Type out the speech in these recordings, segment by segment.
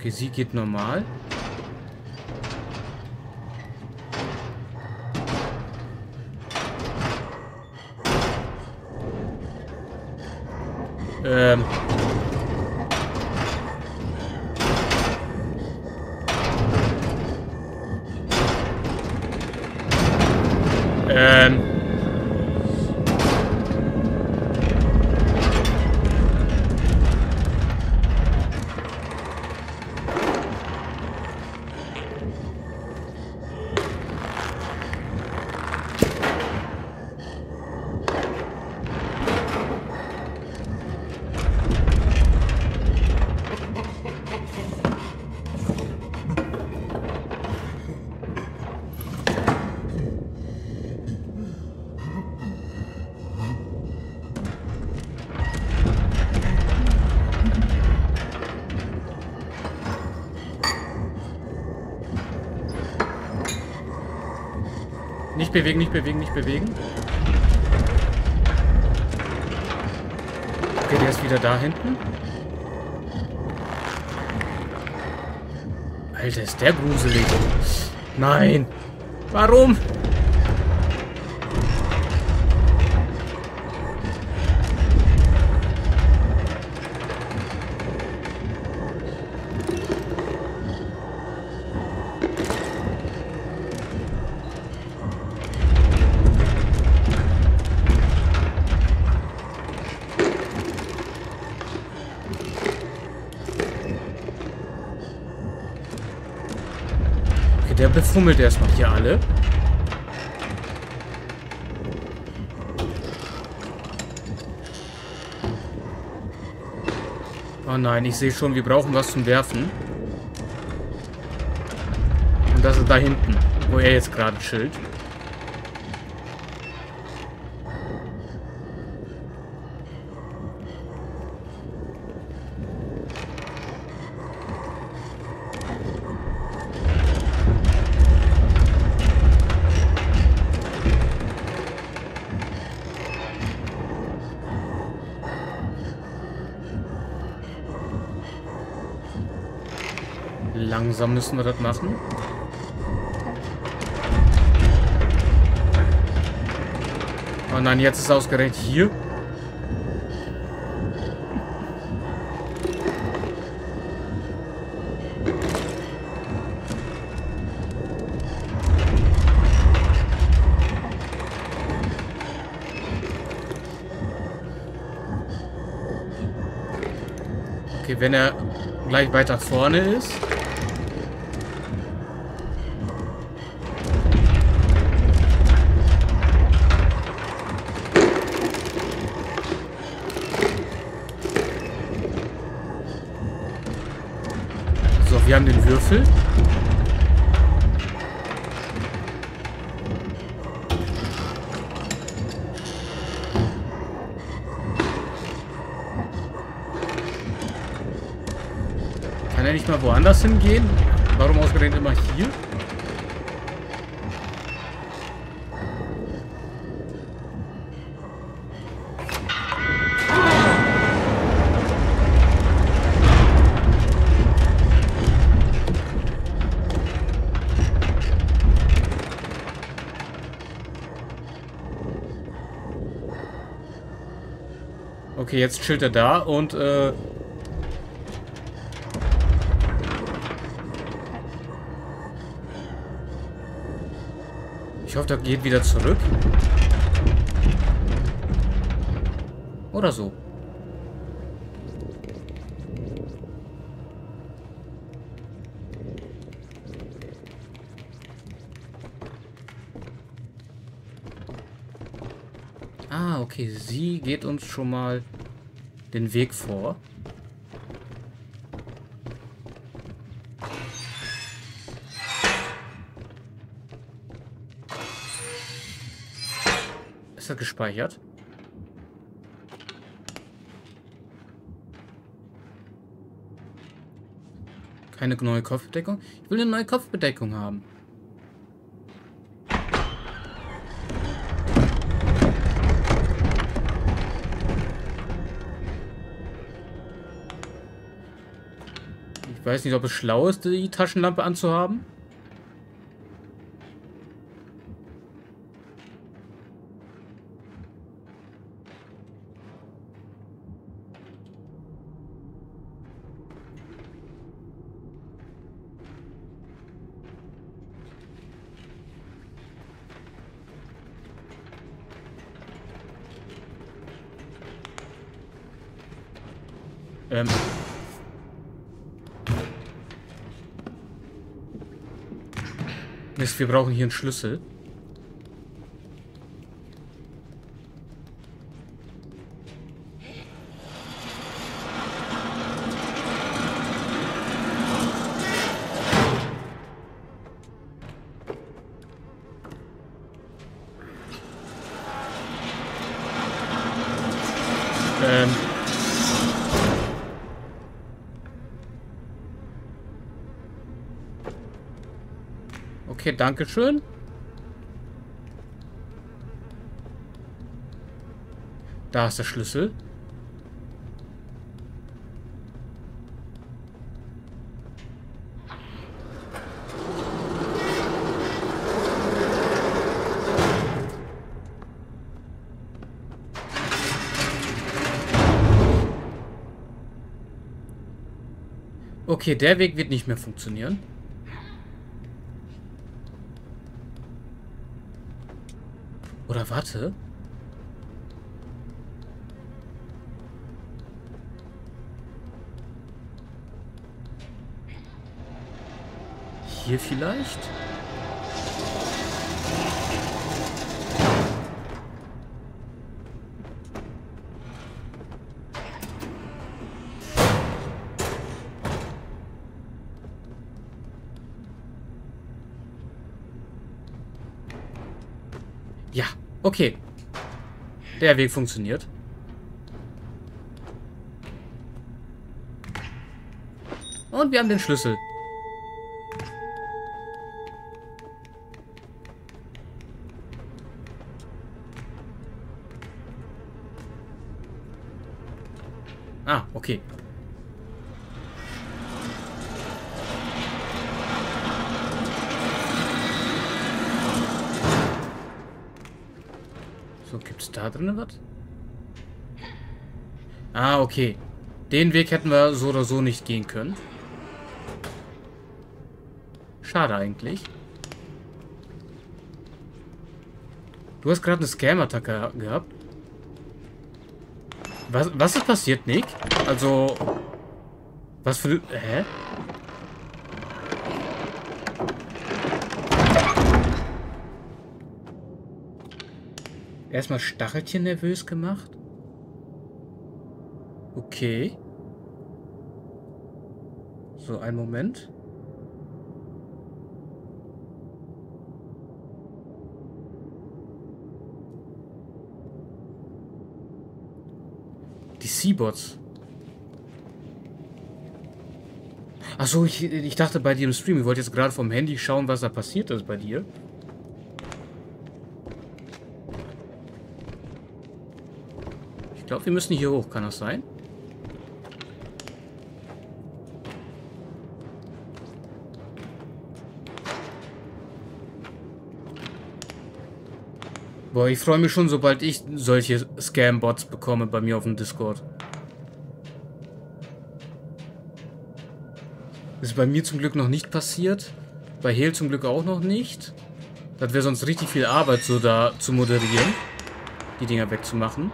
Okay, sie geht normal. Nicht bewegen, nicht bewegen, nicht bewegen. Okay, der ist wieder da hinten. Alter, ist der gruselig. Nein. Warum? Der befummelt erstmal hier alle. Oh nein, ich sehe schon, wir brauchen was zum Werfen. Und das ist da hinten, wo er jetzt gerade chillt. Langsam müssen wir das machen. Oh nein, jetzt ist ausgerechnet hier. Okay, wenn er gleich weiter vorne ist. Wir haben den Würfel. Kann er nicht mal woanders hingehen? Warum ausgerechnet immer hier? Okay, jetzt chillt er da und äh, Ich hoffe, der geht wieder zurück. Oder so. Ah, okay. Sie geht uns schon mal den Weg vor. Ist das gespeichert? Keine neue Kopfbedeckung? Ich will eine neue Kopfbedeckung haben. Weiß nicht, ob es schlau ist, die Taschenlampe anzuhaben. Ähm. Mist, wir brauchen hier einen Schlüssel. Okay, danke schön. Da ist der Schlüssel. Okay, der Weg wird nicht mehr funktionieren. Warte. Hier vielleicht? Ja, okay. Der Weg funktioniert. Und wir haben den Schlüssel. Ah, okay. So, gibt es da drinnen was? Ah, okay. Den Weg hätten wir so oder so nicht gehen können. Schade eigentlich. Du hast gerade eine Scam-Attacke gehabt. Was, was ist passiert, Nick? Also... Was für... Hä? Erstmal Stachelchen nervös gemacht. Okay. So, einen Moment. Die Seabots. Achso, ich, ich dachte bei dir im Stream, ich wollte jetzt gerade vom Handy schauen, was da passiert ist bei dir. Glaube, wir müssen hier hoch, kann das sein? Boah, ich freue mich schon, sobald ich solche Scam-Bots bekomme bei mir auf dem Discord. Ist bei mir zum Glück noch nicht passiert. Bei Hale zum Glück auch noch nicht. Das wäre sonst richtig viel Arbeit, so da zu moderieren. Die Dinger wegzumachen.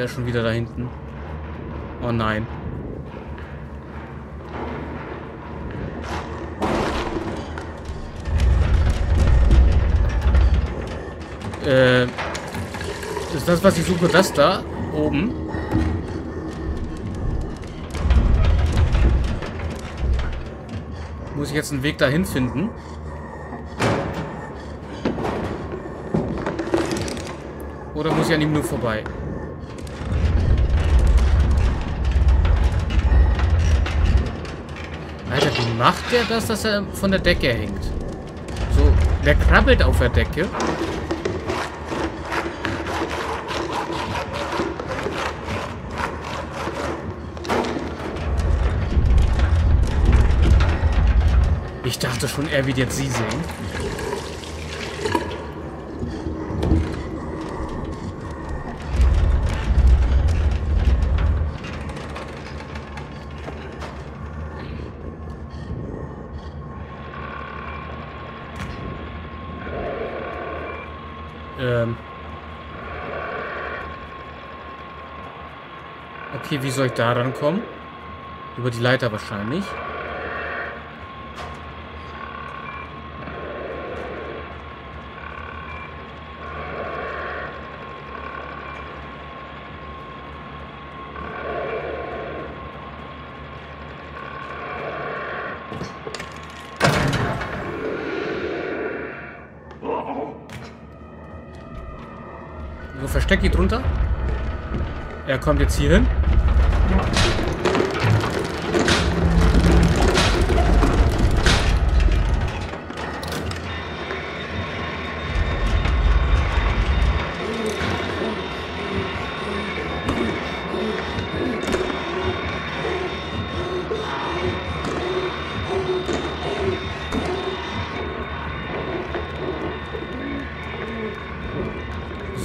Der ist schon wieder da hinten. Oh nein. Äh, ist das, was ich suche, das da oben? Muss ich jetzt einen Weg dahin finden? Oder muss ich an ihm nur vorbei? macht er das, dass er von der Decke hängt? So, der krabbelt auf der Decke. Ich dachte schon, er wird jetzt sie sehen. Wie soll ich da rankommen? Über die Leiter wahrscheinlich. So, versteck die drunter. Er kommt jetzt hier hin.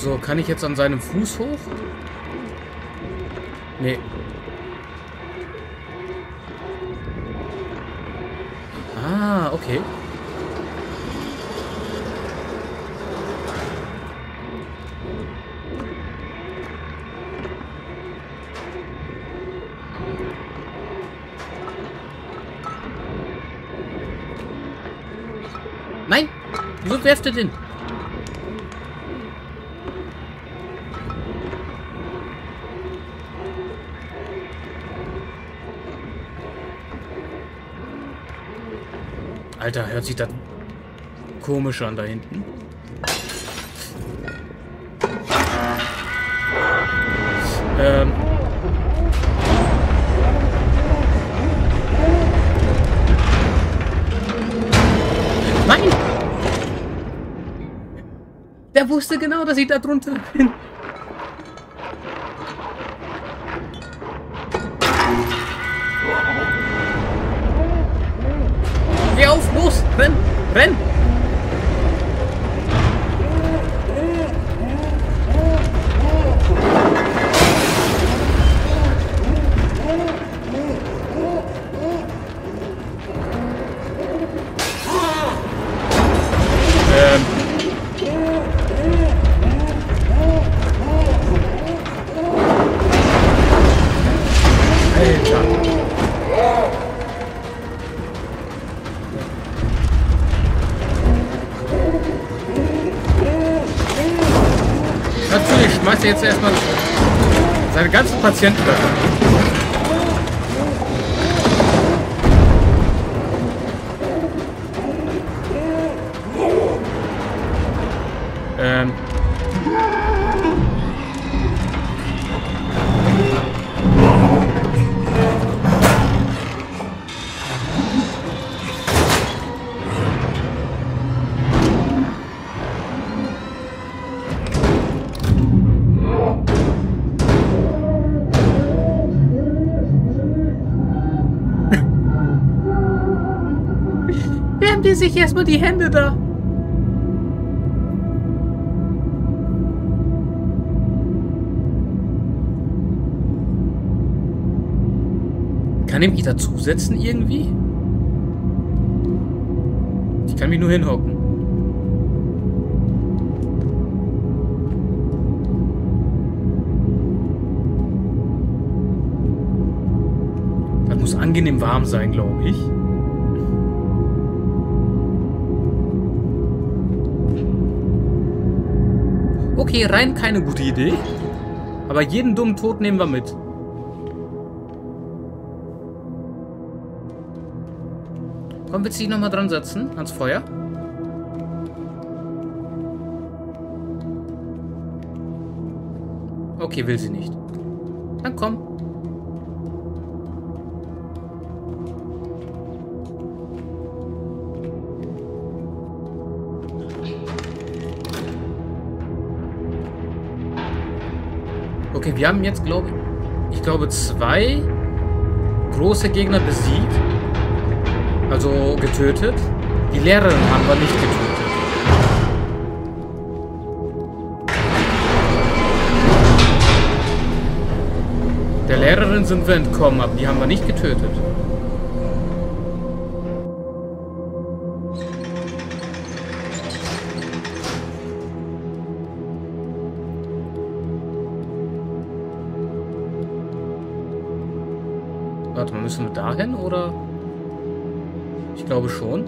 So, kann ich jetzt an seinem Fuß hoch? Nee. Ah, okay. Nein! Wieso werft ihr den? Alter, hört sich das komisch an da hinten. Ähm. Nein! Der wusste genau, dass ich da drunter bin. Ven. Jetzt erstmal seine ganzen Patienten davon. Sich erstmal die Hände da? Kann ich mich dazusetzen irgendwie? Ich kann mich nur hinhocken. Das muss angenehm warm sein, glaube ich. Okay, rein keine gute Idee. Aber jeden dummen Tod nehmen wir mit. Komm, willst du dich nochmal dran setzen? Ans Feuer? Okay, will sie nicht. Dann komm. Wir haben jetzt, glaube ich, ich glaube, zwei große Gegner besiegt. Also getötet. Die Lehrerin haben wir nicht getötet. Der Lehrerin sind wir entkommen, aber die haben wir nicht getötet. Glaube schon.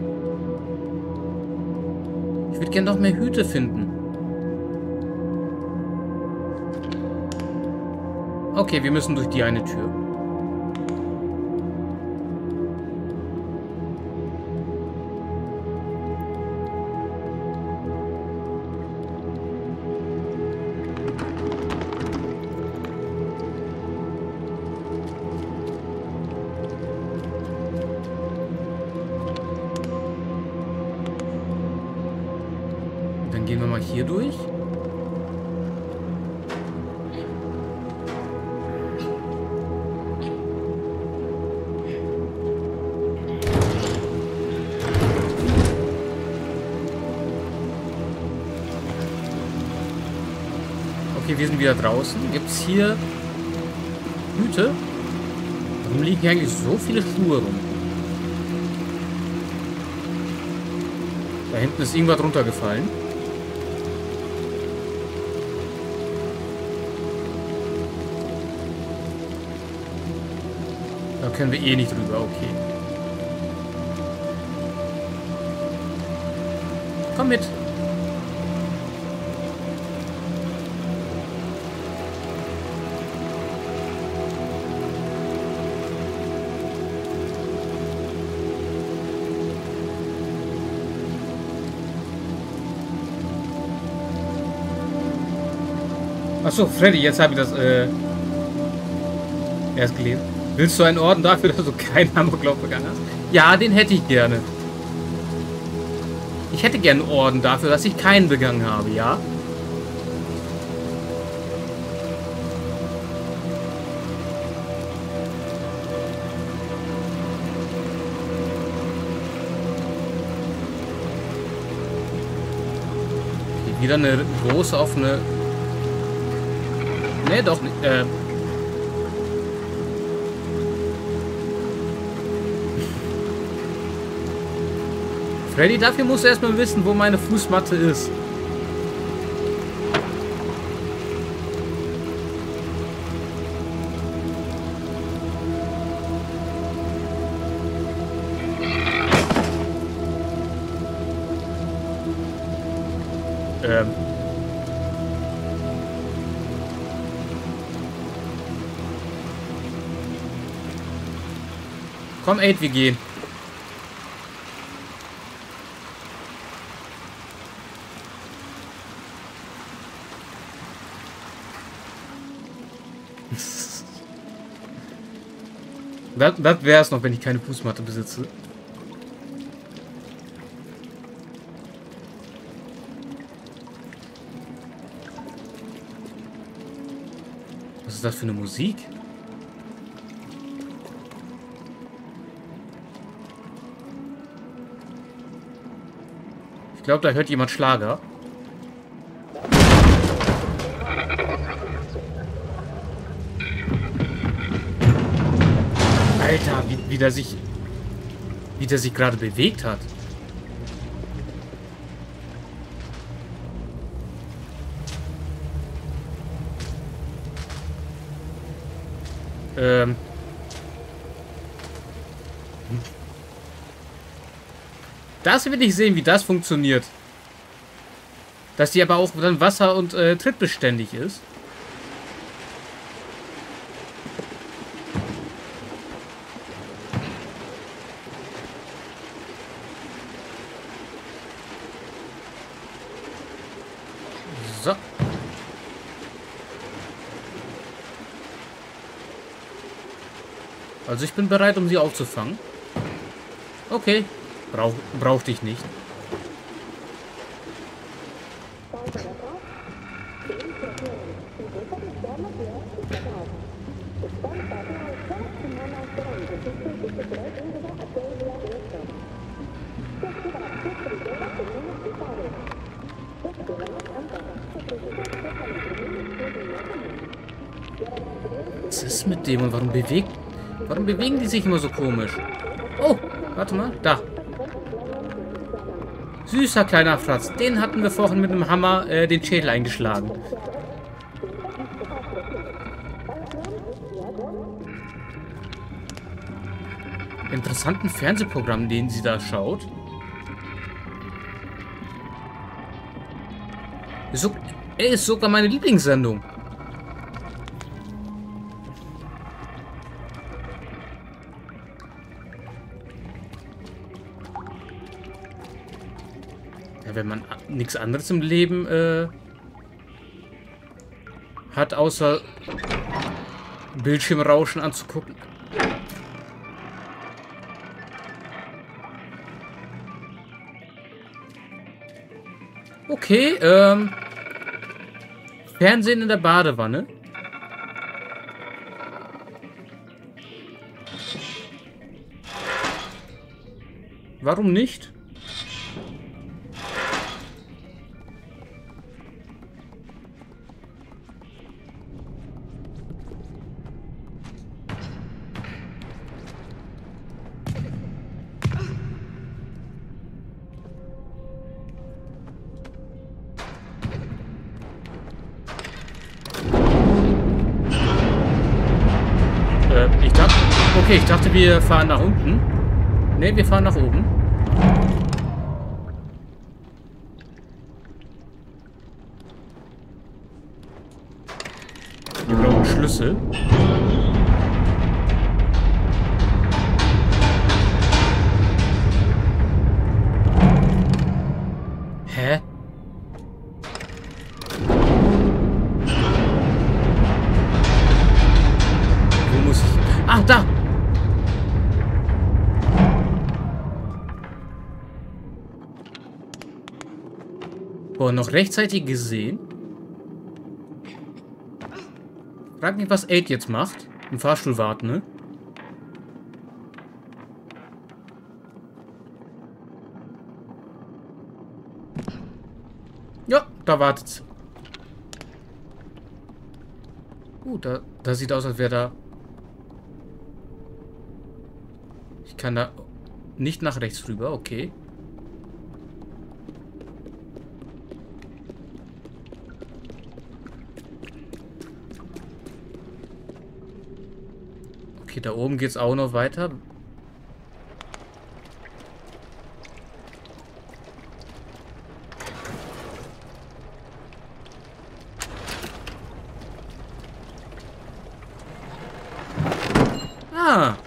Ich würde gerne noch mehr Hüte finden. Okay, wir müssen durch die eine Tür. Gehen wir mal hier durch. Okay, wir sind wieder draußen. Gibt es hier Hüte? Warum liegen hier eigentlich so viele Schuhe rum? Da hinten ist irgendwas runtergefallen. Können wir eh nicht drüber, okay. Komm mit. Achso, Freddy, jetzt habe ich das äh, erst gelesen. Willst du einen Orden dafür, dass du keinen Amoklauf begangen hast? Ja, den hätte ich gerne. Ich hätte gerne einen Orden dafür, dass ich keinen begangen habe, ja? Wieder eine große offene... Ne, doch nicht. Äh, Freddy, dafür musst du erstmal wissen, wo meine Fußmatte ist. Ähm. Komm, Aid, wir gehen. Das, das wäre es noch, wenn ich keine Fußmatte besitze. Was ist das für eine Musik? Ich glaube, da hört jemand Schlager. Der sich... Wie der sich gerade bewegt hat. Ähm... Das will ich sehen, wie das funktioniert. Dass die aber auch dann wasser- und äh, trittbeständig ist. So. Also ich bin bereit, um sie aufzufangen. Okay. Brauch, brauchte ich nicht. Was ist mit dem und warum bewegt... Bewegen die sich immer so komisch? Oh, warte mal, da. Süßer kleiner Fratz. Den hatten wir vorhin mit einem Hammer äh, den Schädel eingeschlagen. Interessanten Fernsehprogramm, den sie da schaut. So, ist sogar meine Lieblingssendung. Nichts anderes im Leben äh, hat, außer Bildschirmrauschen anzugucken. Okay, ähm... Fernsehen in der Badewanne. Warum nicht? Wir fahren nach unten. Ne, wir fahren nach oben. Brauchen Schlüssel. Noch rechtzeitig gesehen. Frag mich, was Aid jetzt macht. Im Fahrstuhl warten, ne? Ja, da wartet's. Uh, da, da sieht aus, als wäre da... Ich kann da nicht nach rechts rüber, okay. Okay, da oben geht es auch noch weiter. Ah.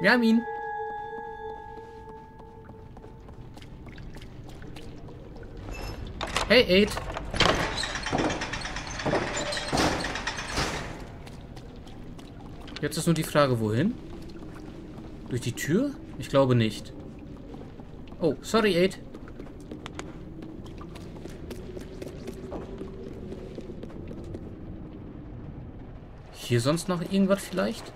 Wir haben ihn. Hey, Aid. Jetzt ist nur die Frage, wohin? Durch die Tür? Ich glaube nicht. Oh, sorry, Aid. Hier sonst noch irgendwas vielleicht?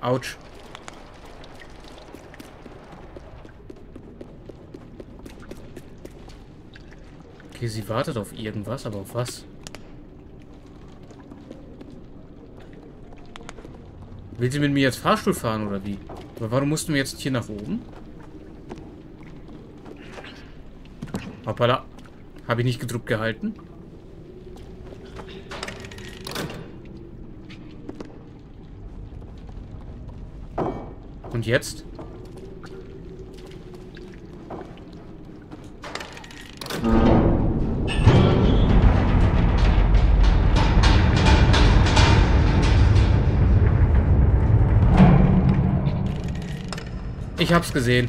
Autsch. Okay, sie wartet auf irgendwas, aber auf was? Will sie mit mir jetzt Fahrstuhl fahren oder wie? Aber warum mussten wir jetzt hier nach oben? Hoppala. Habe ich nicht gedruckt gehalten? Und jetzt? Ich hab's gesehen.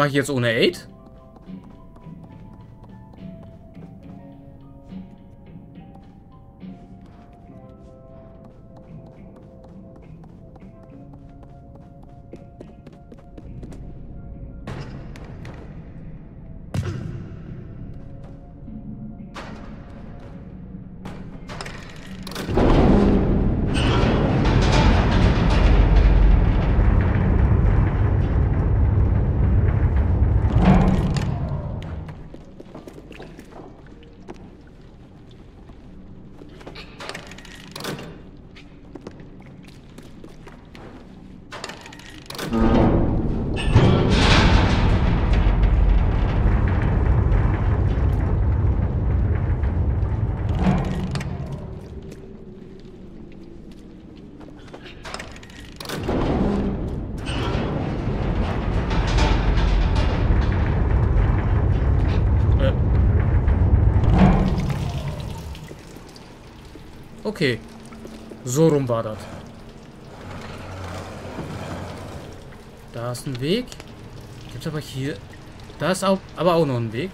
Mache ich jetzt ohne Aid? Okay. So rum war das. Da ist ein Weg. Gibt aber hier... Da ist auch, aber auch noch ein Weg.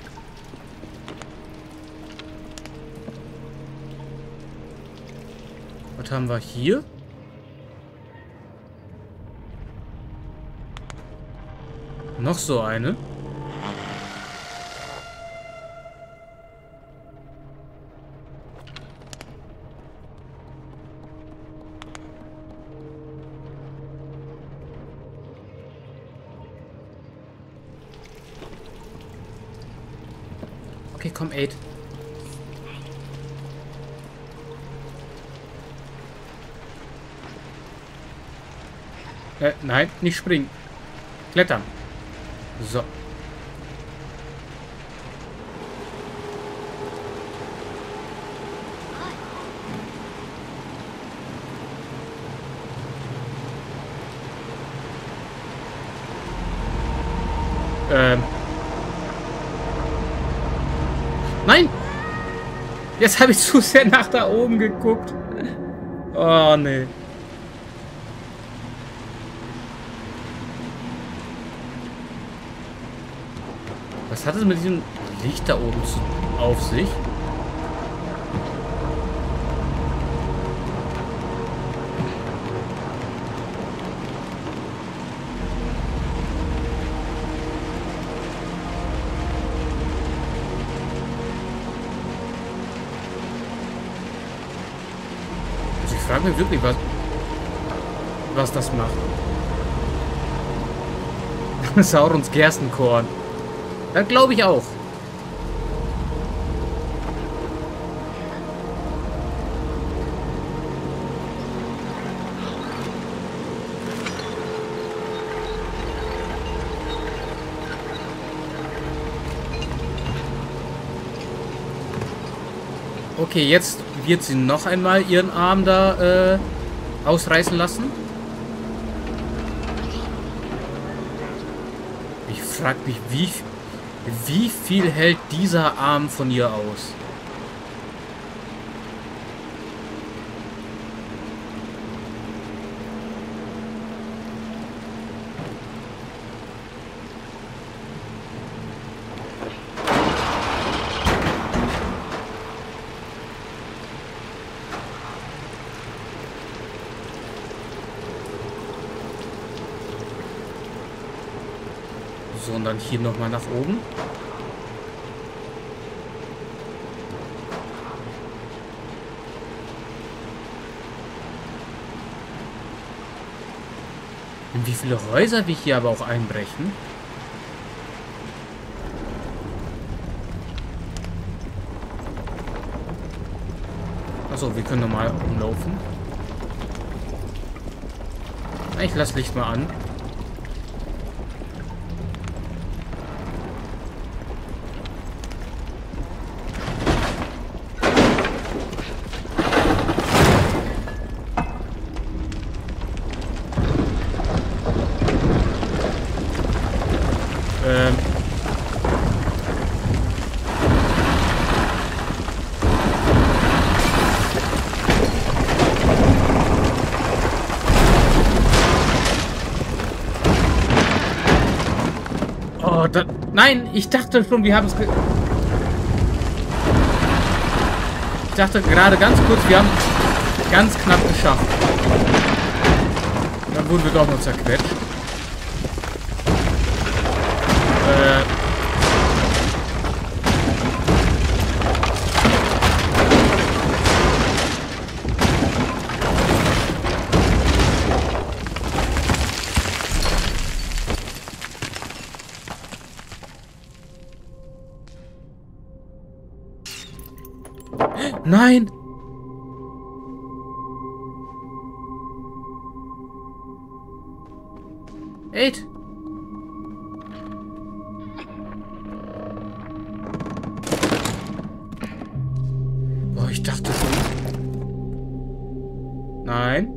Was haben wir hier? Noch so eine. Nicht springen. Klettern. So. Ähm. Nein! Jetzt habe ich zu sehr nach da oben geguckt. Oh, nee. Hat es mit diesem Licht da oben zu, auf sich? Also ich frage mich wirklich, was, was das macht. Saurons Gerstenkorn. Das glaube ich auch. Okay, jetzt wird sie noch einmal ihren Arm da äh, ausreißen lassen. Ich frage mich, wie, wie viel hält dieser Arm von ihr aus? Hier nochmal nach oben. In wie viele Häuser wir hier aber auch einbrechen? Achso, wir können normal umlaufen. Ich lasse Licht mal an. Da, nein, ich dachte schon, wir haben es... Ich dachte gerade ganz kurz, wir haben ganz knapp geschafft. Dann wurden wir doch noch zerquetscht. Nein! Eight! Boah, ich dachte schon. Nein.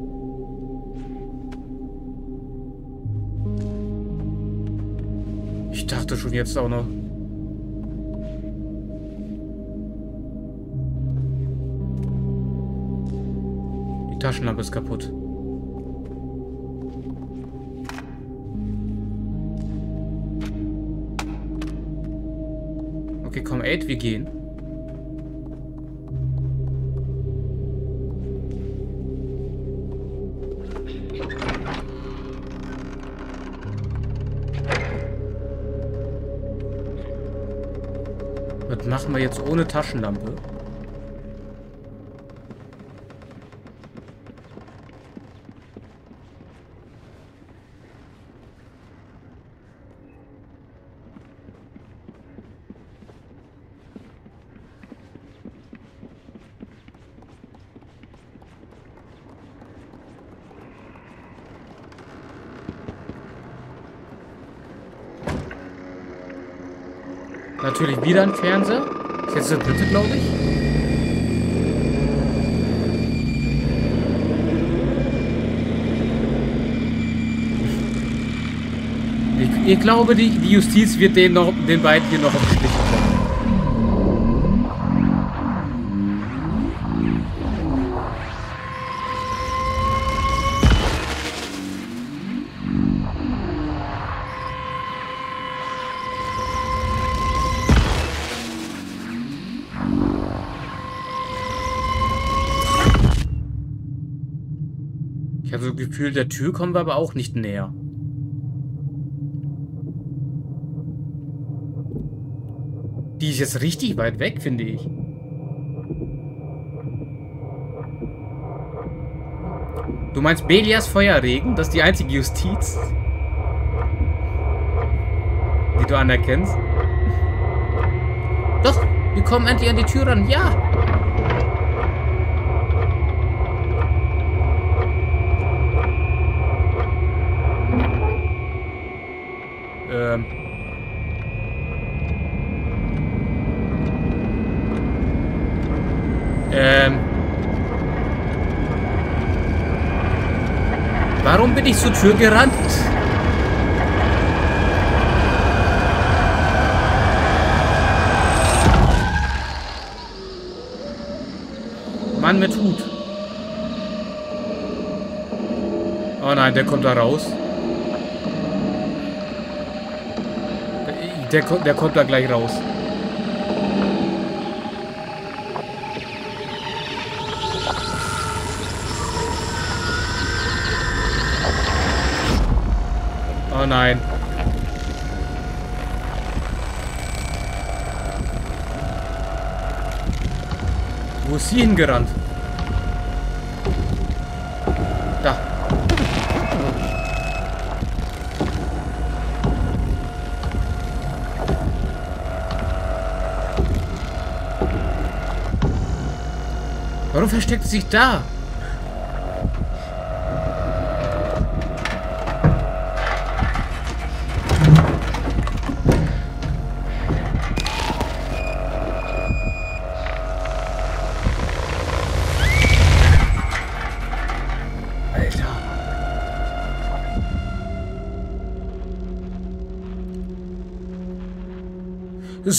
Ich dachte schon jetzt auch noch. Taschenlampe ist kaputt. Okay, komm, Aid, wir gehen. Was machen wir jetzt ohne Taschenlampe? Natürlich wieder ein Fernseher. Ist jetzt der dritte, glaube ich. Ich, ich glaube, die, die Justiz wird den, noch, den beiden hier noch auf den Stich kommen. Gefühl, der Tür kommen wir aber auch nicht näher. Die ist jetzt richtig weit weg, finde ich. Du meinst Belias Feuerregen? Das ist die einzige Justiz, die du anerkennst? Doch, wir kommen endlich an die Tür ran. Ja! Ähm. Ähm. Warum bin ich zur Tür gerannt? Mann mit Hut. Oh nein, der kommt da raus. Der, der kommt da gleich raus. Nein. Wo ist sie hingerannt? Da. Warum versteckt sie sich da?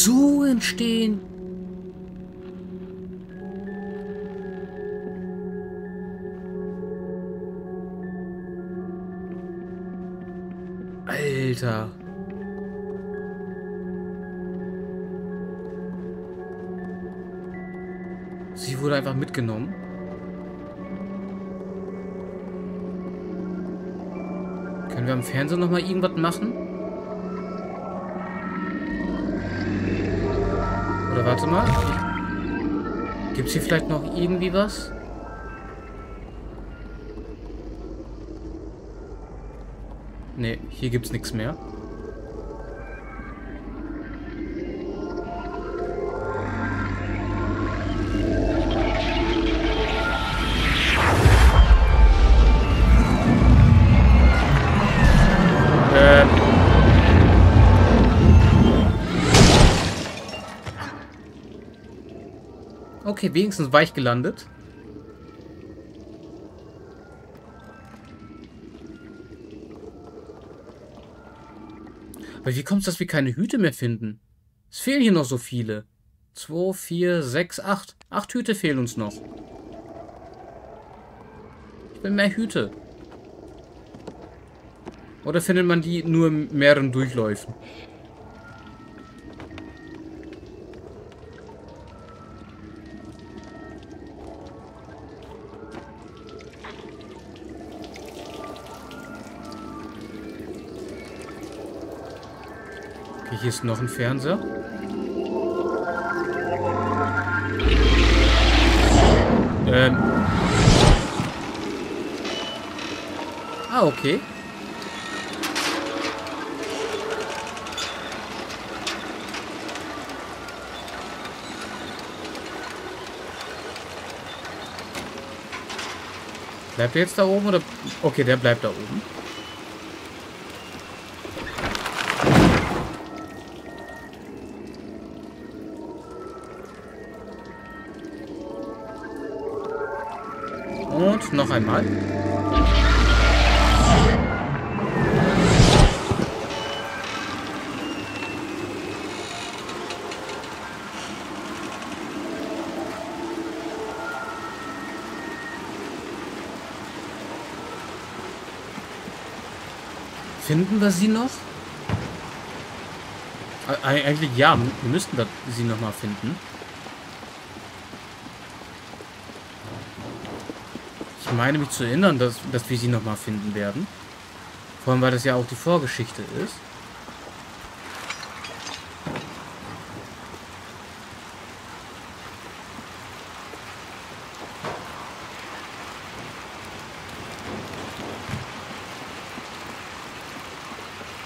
Klausuren stehen. Alter. Sie wurde einfach mitgenommen. Können wir am Fernseher nochmal irgendwas machen? Oder warte mal. Gibt es hier vielleicht noch irgendwie was? Ne, hier gibt's nichts mehr. Okay, wenigstens weich gelandet. Aber wie kommt es, dass wir keine Hüte mehr finden? Es fehlen hier noch so viele. Zwei, vier, sechs, acht. Acht Hüte fehlen uns noch. Ich will mehr Hüte. Oder findet man die nur in mehreren Durchläufen? Hier ist noch ein Fernseher. Ähm. Ah, okay. Bleibt er jetzt da oben oder... Okay, der bleibt da oben. Noch einmal. Finden wir sie noch? Eig eigentlich ja, wir müssten da sie noch mal finden. Ich meine mich zu erinnern, dass, dass wir sie noch mal finden werden. Vor allem, weil das ja auch die Vorgeschichte ist.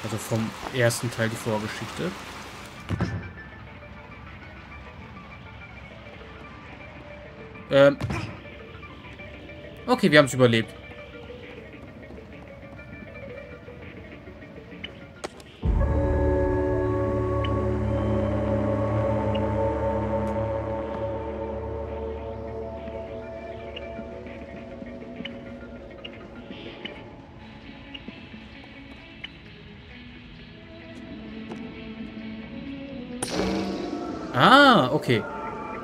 Also vom ersten Teil die Vorgeschichte. Okay, wir haben es überlebt. Ah, okay.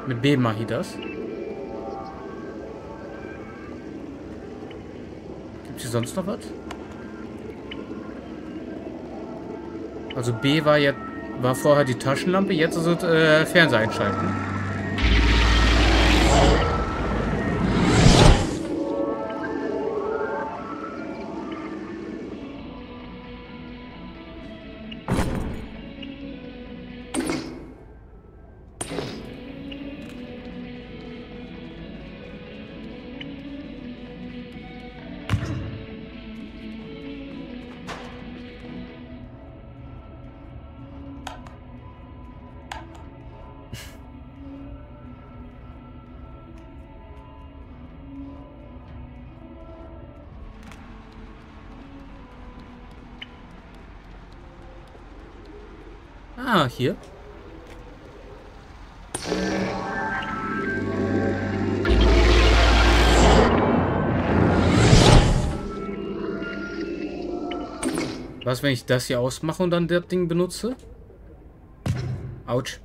Mit B mache ich das. Gibt hier sonst noch was? Also B war jetzt war vorher die Taschenlampe, jetzt ist es äh, Fernseher einschalten. Hier. Was, wenn ich das hier ausmache und dann das Ding benutze? Autsch.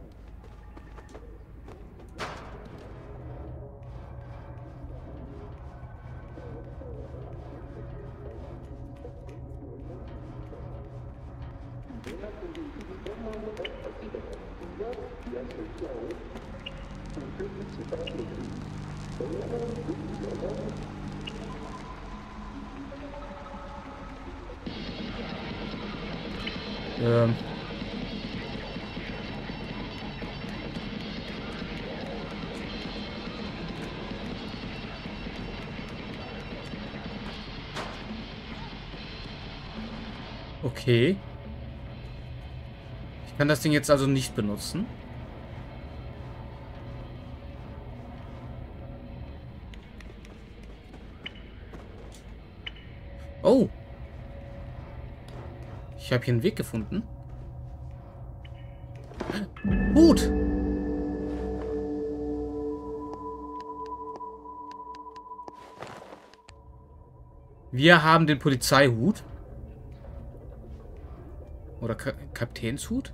Okay. Ich kann das Ding jetzt also nicht benutzen. Oh. Ich habe hier einen Weg gefunden. Hut. Wir haben den Polizeihut. Oder Ka Kapitänshut?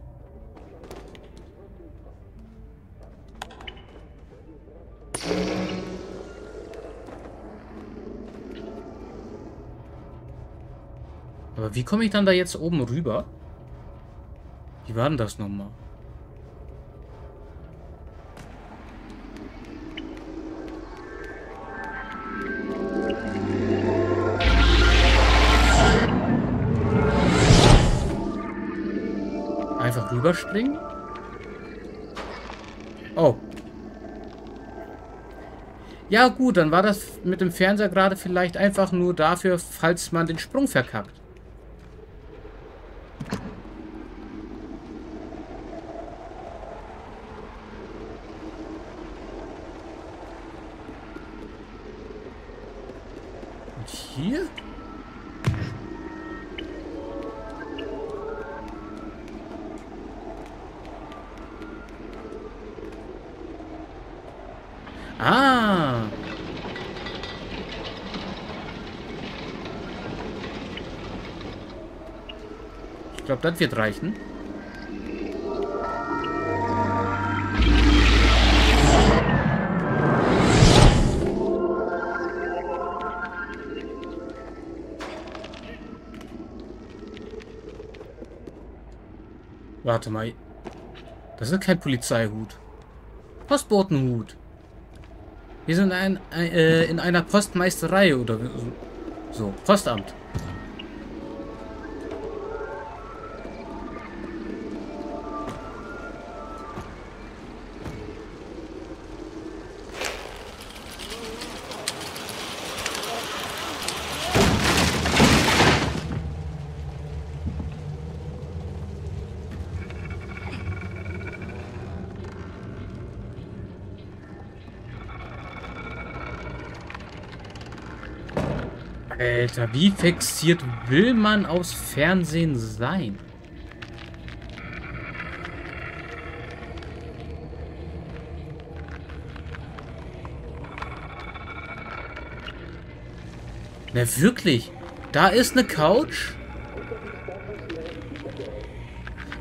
Aber wie komme ich dann da jetzt oben rüber? Wie war denn das nochmal? Rüberspringen? Oh. Ja gut, dann war das mit dem Fernseher gerade vielleicht einfach nur dafür, falls man den Sprung verkackt. Glaube, das wird reichen. Warte mal. Das ist kein Polizeihut. Postbotenhut. Wir sind ein, äh, in einer Postmeisterei oder so. Postamt. Alter, wie fixiert will man aus Fernsehen sein? Na wirklich? Da ist eine Couch?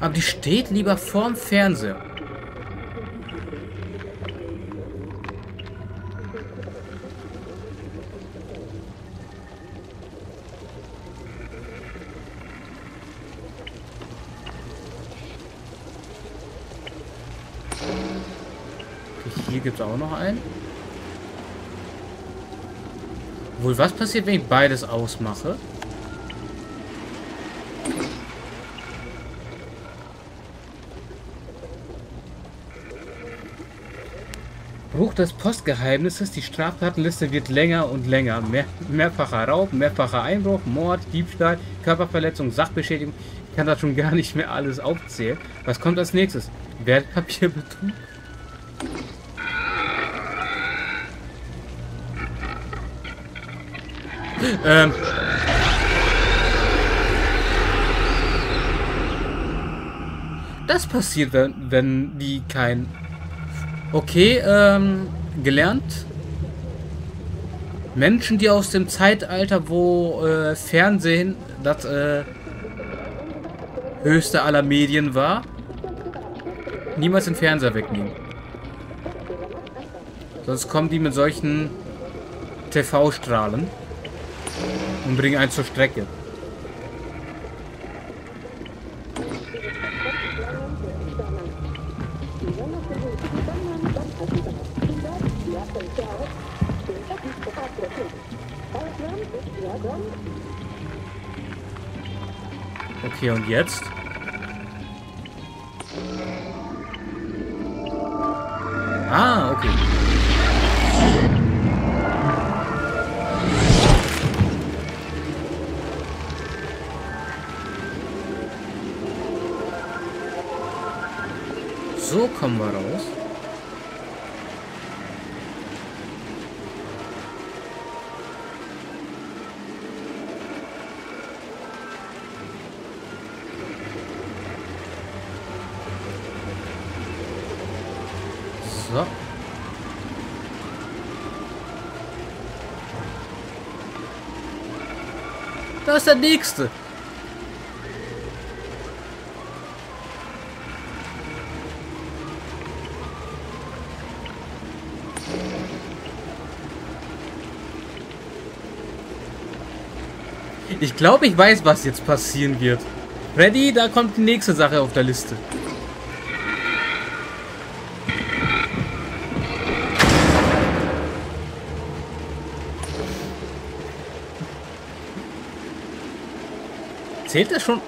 Aber die steht lieber vorm Fernseher. Noch einen. Wohl, was passiert, wenn ich beides ausmache? Bruch des Postgeheimnisses. Die Straftatenliste wird länger und länger. Mehr, mehrfacher Raub, mehrfacher Einbruch, Mord, Diebstahl, Körperverletzung, Sachbeschädigung. Ich kann das schon gar nicht mehr alles aufzählen. Was kommt als nächstes? Wertpapierbetrug? Ähm. Das passiert, wenn, wenn die kein... Okay, ähm, gelernt. Menschen, die aus dem Zeitalter, wo äh, Fernsehen das äh, höchste aller Medien war, niemals den Fernseher wegnehmen. Sonst kommen die mit solchen TV-Strahlen und bringen einen zur Strecke. Okay, und jetzt? So kommen wir raus. So. Da ist der nächste. Ich glaube, ich weiß, was jetzt passieren wird. Ready, da kommt die nächste Sache auf der Liste. Zählt er schon?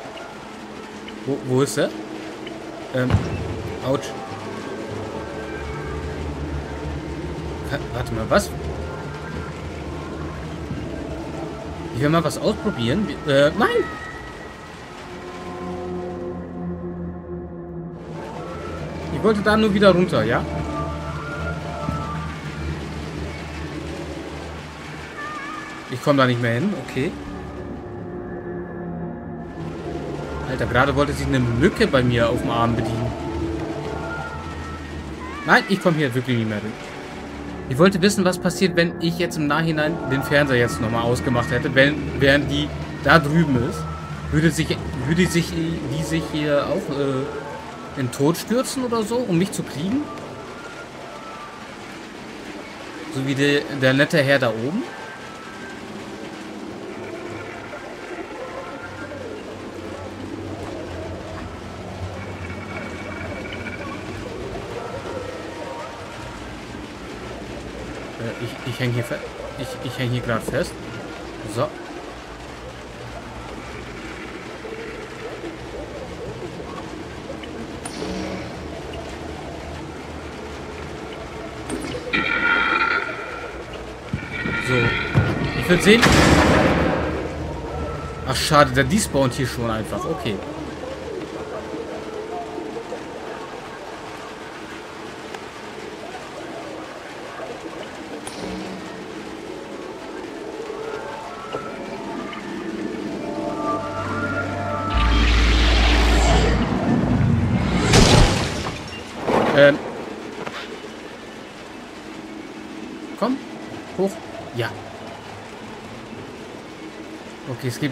Wo, wo ist er? Ähm, ouch. Warte mal, was? Will mal was ausprobieren. Äh, nein! Ich wollte da nur wieder runter, ja? Ich komme da nicht mehr hin, okay. Alter, gerade wollte sich eine Mücke bei mir auf dem Arm bedienen. Nein, ich komme hier wirklich nicht mehr hin. Ich wollte wissen, was passiert, wenn ich jetzt im Nachhinein den Fernseher jetzt nochmal ausgemacht hätte, wenn, während die da drüben ist. Würde sich, würde sich die sich hier auch äh, in Tod stürzen oder so, um mich zu kriegen? So wie der, der nette Herr da oben? Ich ich hänge hier, ich, ich häng hier gerade fest. So. So. Ich würde sehen. Ach, schade, der despawnt hier schon einfach. Okay.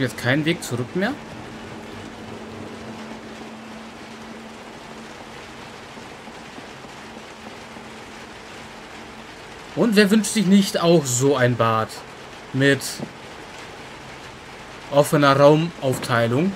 Gibt jetzt keinen Weg zurück mehr. Und wer wünscht sich nicht auch so ein Bad mit offener Raumaufteilung?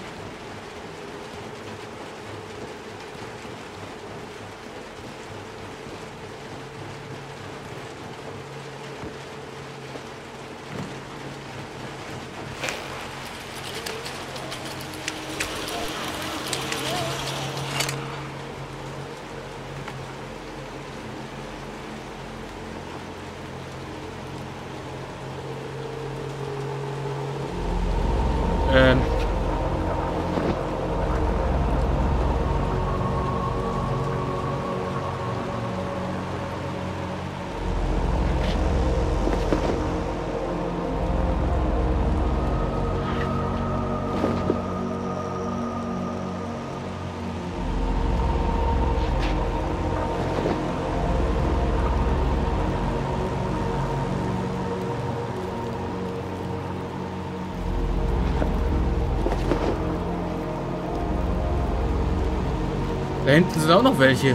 Hinten sind auch noch welche.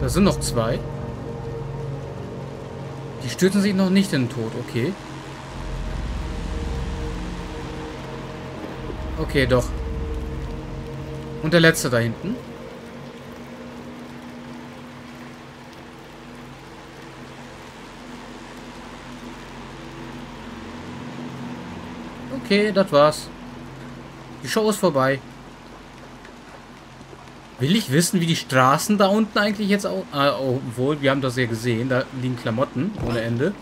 Da sind noch zwei. Die stürzen sich noch nicht in den Tod, okay. Okay, doch. Und der letzte da hinten. Okay, das war's. Die Show ist vorbei. Will ich wissen, wie die Straßen da unten eigentlich jetzt auch... Äh, obwohl, wir haben das ja gesehen. Da liegen Klamotten ohne Ende.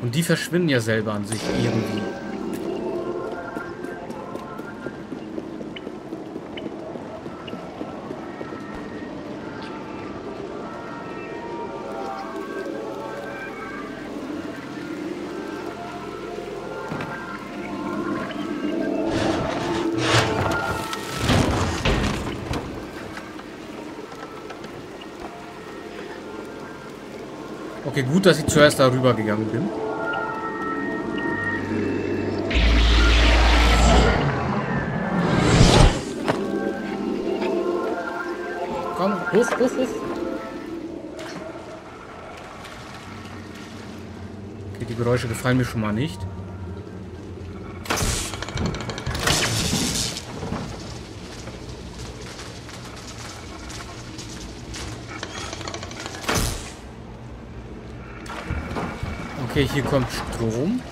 Und die verschwinden ja selber an sich irgendwie. Dass ich zuerst darüber gegangen bin. Komm, hoch, hoch, hoch. Okay, die Geräusche gefallen mir schon mal nicht. Okay, hier kommt Strom.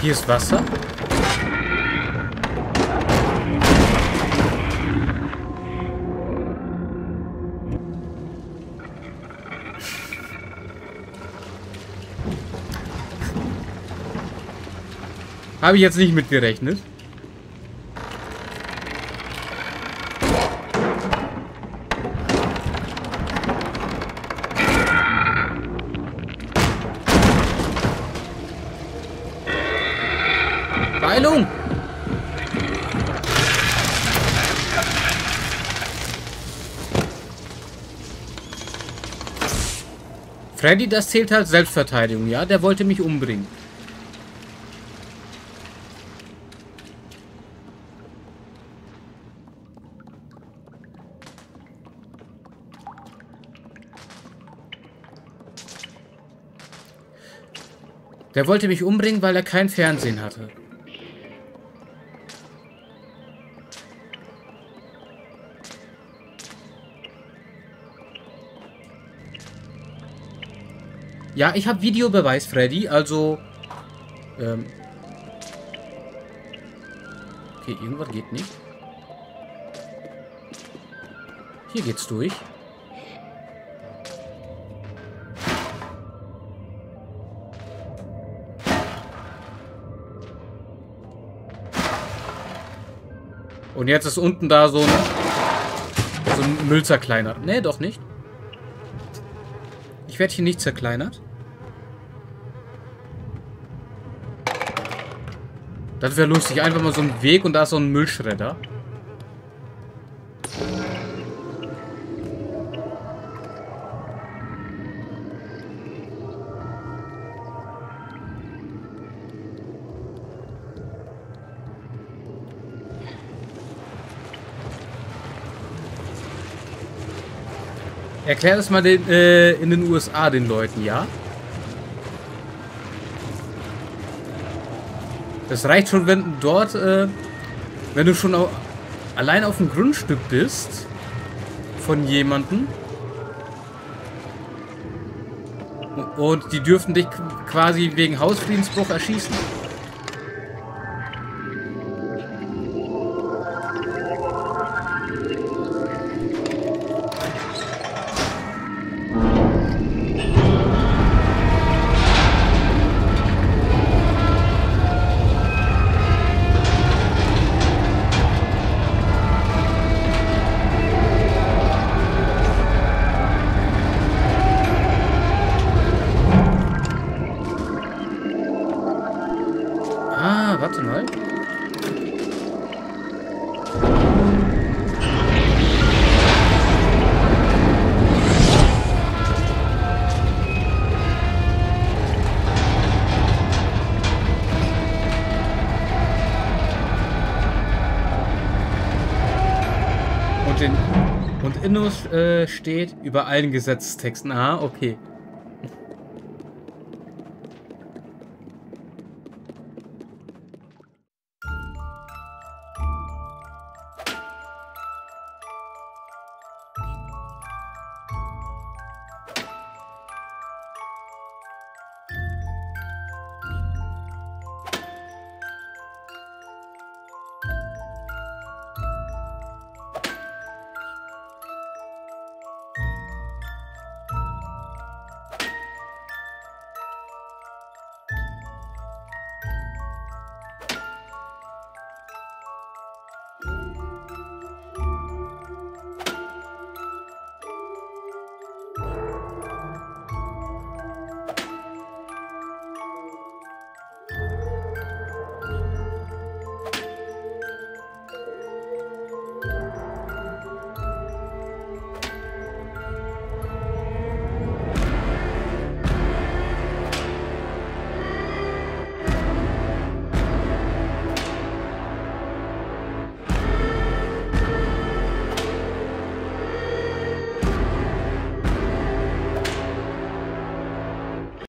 Hier ist Wasser. Habe ich jetzt nicht mitgerechnet. Freddy, das zählt halt Selbstverteidigung, ja? Der wollte mich umbringen. Der wollte mich umbringen, weil er kein Fernsehen hatte. Ja, ich habe Videobeweis, Freddy, also... Ähm okay, irgendwas geht nicht. Hier geht's durch. Und jetzt ist unten da so ein, so ein Müll zerkleinert. Nee, doch nicht. Werde hier nicht zerkleinert. Das wäre lustig. Einfach mal so ein Weg und da ist so ein Müllschredder. Erklär das mal den, äh, in den USA den Leuten, ja? Das reicht schon, wenn dort, äh, wenn du schon allein auf dem Grundstück bist von jemandem und die dürfen dich quasi wegen Hausfriedensbruch erschießen. Warte mal. Und den Und Innos äh, steht über allen Gesetzestexten. Aha, okay.